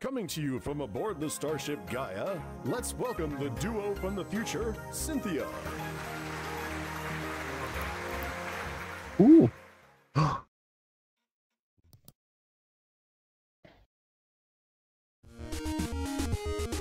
Coming to you from aboard the starship Gaia, let's welcome the duo from the future, Synthia. Ooh.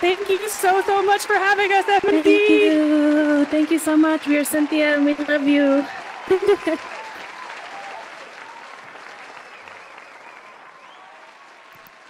Thank you so, so much for having us, MD. Thank you. Thank you so much. We are Synthia and we love you.